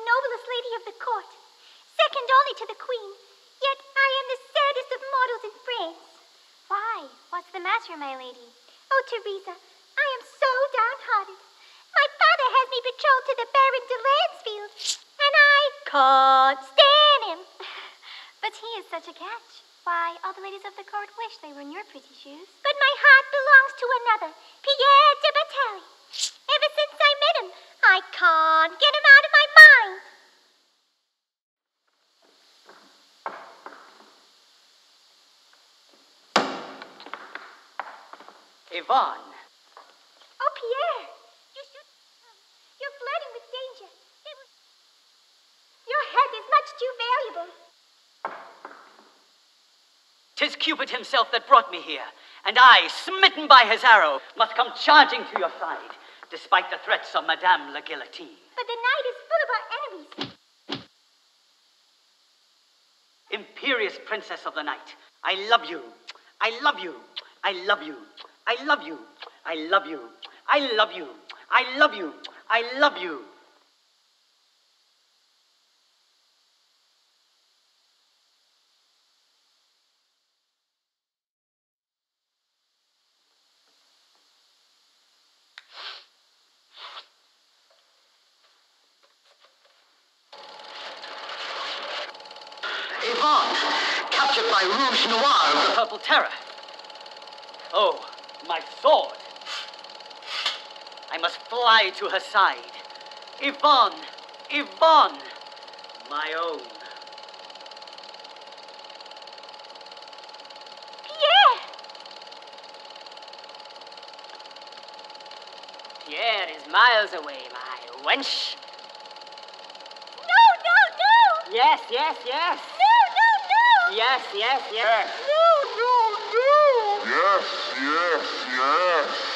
noblest lady of the court, second only to the queen, yet I am the saddest of mortals in France. Why? What's the matter, my lady? Oh, Teresa, I am so downhearted. My father has me betrothed to the Baron de Lansfield, and I can't stand him. But he is such a catch. Why, all the ladies of the court wish they were in your pretty shoes. But my heart belongs to another, Pierre de Bataille. Ever since I met him, I can't get him out of my mind. Yvonne, Oh, Pierre, you should. Um, you're flirting with danger. Was... Your head is much too valuable. tis Cupid himself that brought me here, and I, smitten by his arrow, must come charging to your side, despite the threats of Madame la Guillotine. But the night is full of our enemies. Imperious princess of the night, I love you. I love you. I love you. I love you. I love you. I love you. I love you. I love you. Yvonne, captured by Rouge Noir of the Purple Terror. Oh, my sword. I must fly to her side. Yvonne, Yvonne, my own. Pierre! Pierre is miles away, my wench. No, no, no! Yes, yes, yes. No, no! Yes, yes, yes. No, no, no! Yes, yes, yes.